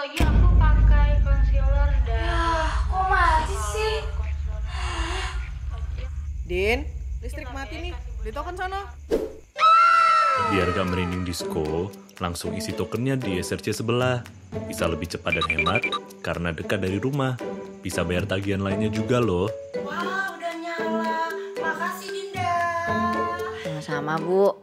lagi aku pakai concealer dan Ah, kok mati sih? Din, listrik mati nih. Di token sana. Biar gak merinding disco, langsung isi tokennya di SRC sebelah. Bisa lebih cepat dan hemat karena dekat dari rumah. Bisa bayar tagihan lainnya juga loh. Wah, udah nyala. Makasih, Dinda. Sama-sama, Bu.